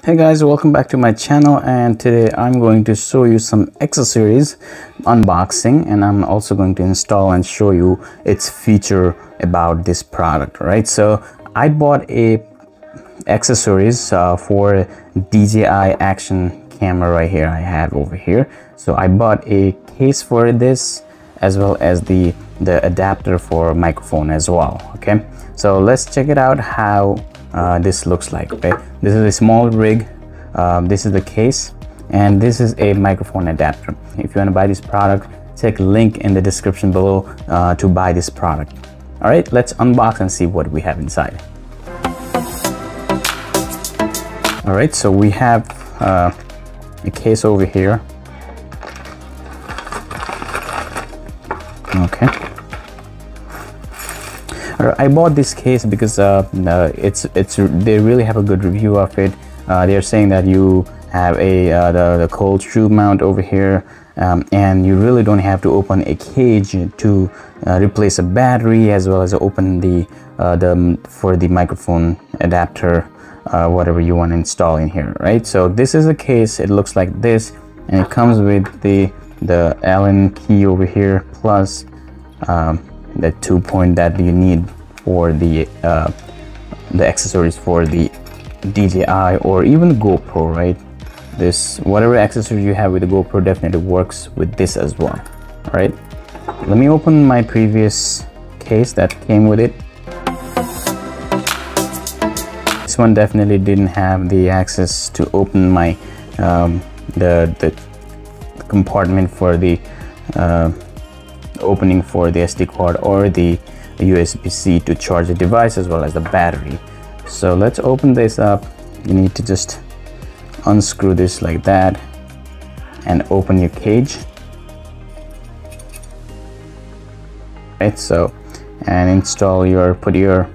Hey guys, welcome back to my channel and today I'm going to show you some accessories unboxing and I'm also going to install and show you its feature about this product, right? So I bought a accessories uh, for DJI action camera right here I have over here. So I bought a case for this as well as the, the adapter for microphone as well, okay? So let's check it out how uh, this looks like okay? This is a SmallRig. Um, this is the case. And this is a microphone adapter. If you want to buy this product check link in the description below uh, to buy this product. All right let's unbox and see what we have inside. All right so we have uh, a case over here. Okay I bought this case because uh, uh, it's it's they really have a good review of it. Uh, they're saying that you have a uh, the, the cold shoe mount over here um, and you really don't have to open a cage to uh, replace a battery as well as open the uh, the for the microphone adapter whatever you want to install in here right so this is a case it looks like this and it comes with the the allen key over here plus um, the two point that you need for the uh, the accessories for the DJI or even GoPro right? This whatever accessory you have with the GoPro definitely works with this as well right? Let me open my previous case that came with it. This one definitely didn't have the access to open my um, the the compartment for the uh, opening for the SD card or the USB-C to charge the device as well as the battery. So let's open this up. You need to just unscrew this like that and open your cage. Right, so and install your put your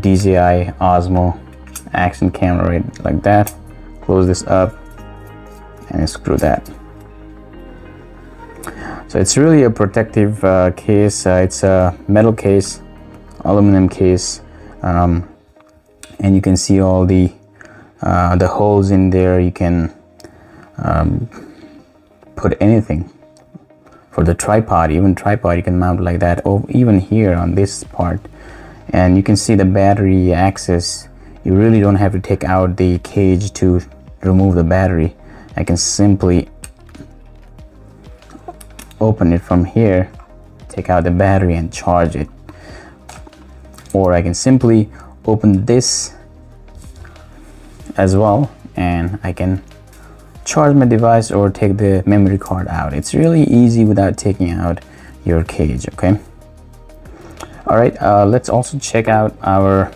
DJI Osmo action camera right like that. Close this up and screw that so it's really a protective uh, case. Uh, it's a metal case aluminum case. Um, and you can see all the uh, the holes in there. You can um, put anything for the tripod even tripod you can mount like that or even here on this part. And you can see the battery access. You really don't have to take out the cage to remove the battery. I can simply open it from here take out the battery and charge it. Or I can simply open this as well and I can charge my device or take the memory card out. It's really easy without taking out your cage okay? All right uh, let's also check out our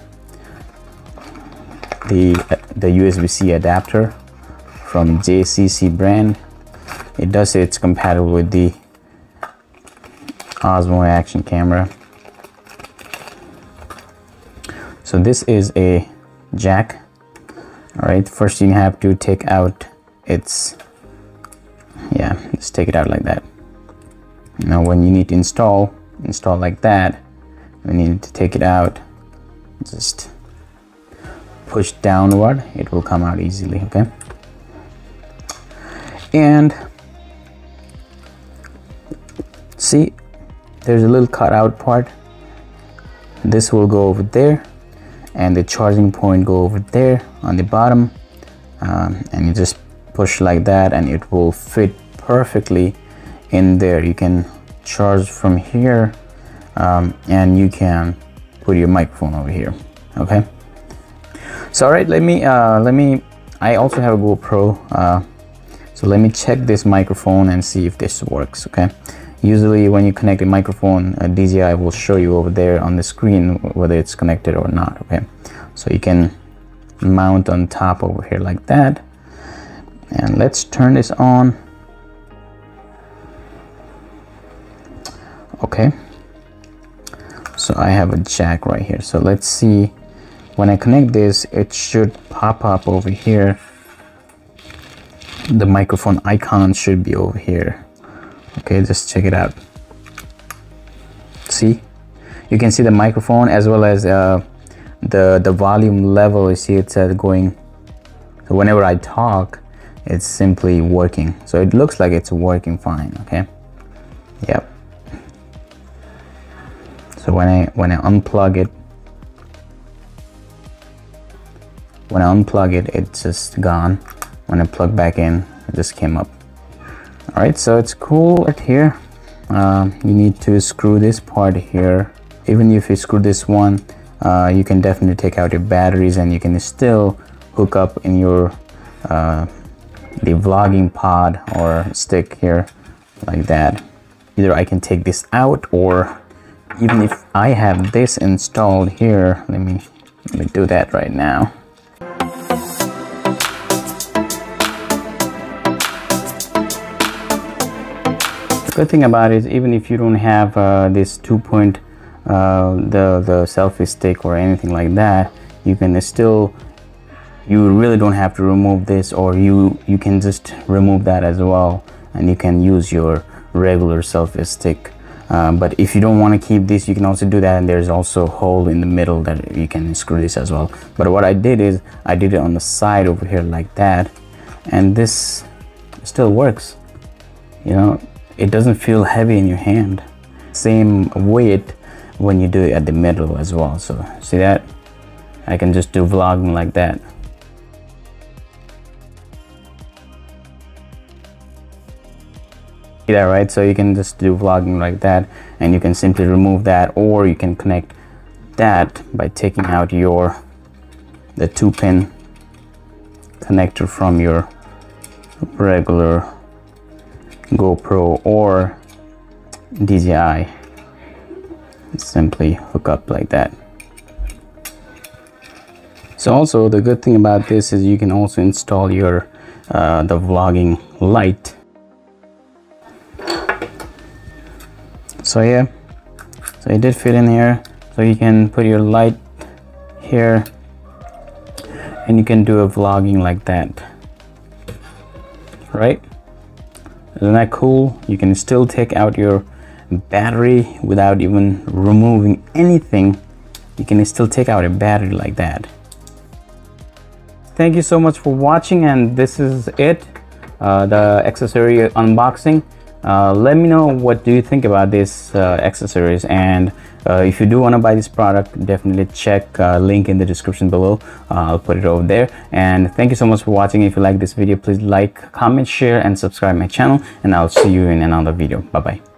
the the USB-C adapter from JJC brand. It does say it's compatible with the Osmo action camera. So this is a jack. All right, first you have to take out its, yeah, just take it out like that. Now when you need to install, install like that. You need to take it out, just push downward, it will come out easily, okay? And see there's a little cutout part. This will go over there and the charging point go over there on the bottom. Um, and you just push like that and it will fit perfectly in there. You can charge from here um, and you can put your microphone over here okay? So all right let me uh, let me I also have a GoPro uh, so let me check this microphone and see if this works okay usually when you connect a microphone a DJI will show you over there on the screen whether it's connected or not okay? So you can mount on top over here like that. And let's turn this on. Okay. So I have a jack right here. So let's see. When I connect this it should pop up over here. The microphone icon should be over here okay just check it out. See? You can see the microphone as well as uh, the the volume level. You see it's uh, going. So whenever I talk it's simply working. So it looks like it's working fine okay? Yep. So when I when I unplug it when I unplug it it's just gone. When I plug back in it just came up all right so it's cool right here. Um, you need to screw this part here. Even if you screw this one uh, you can definitely take out your batteries and you can still hook up in your uh, the vlogging pod or stick here like that. Either I can take this out or even if I have this installed here let me let me do that right now good thing about it is even if you don't have uh, this two point uh, the the selfie stick or anything like that you can still you really don't have to remove this or you you can just remove that as well and you can use your regular selfie stick. Um, but if you don't want to keep this you can also do that and there's also a hole in the middle that you can screw this as well. But what I did is I did it on the side over here like that and this still works you know it doesn't feel heavy in your hand. Same weight when you do it at the middle as well. So see that? I can just do vlogging like that. See that right? So you can just do vlogging like that and you can simply remove that or you can connect that by taking out your the two pin connector from your regular GoPro or DJI simply hook up like that. So also the good thing about this is you can also install your uh, the vlogging light. So yeah so it did fit in here. So you can put your light here and you can do a vlogging like that. Right isn't that cool? You can still take out your battery without even removing anything. You can still take out a battery like that. Thank you so much for watching and this is it. Uh, the accessory unboxing. Uh, let me know what do you think about these uh, accessories. And uh, if you do want to buy this product definitely check uh, link in the description below. Uh, I'll put it over there. And thank you so much for watching. If you like this video please like comment share and subscribe my channel. And I'll see you in another video. Bye bye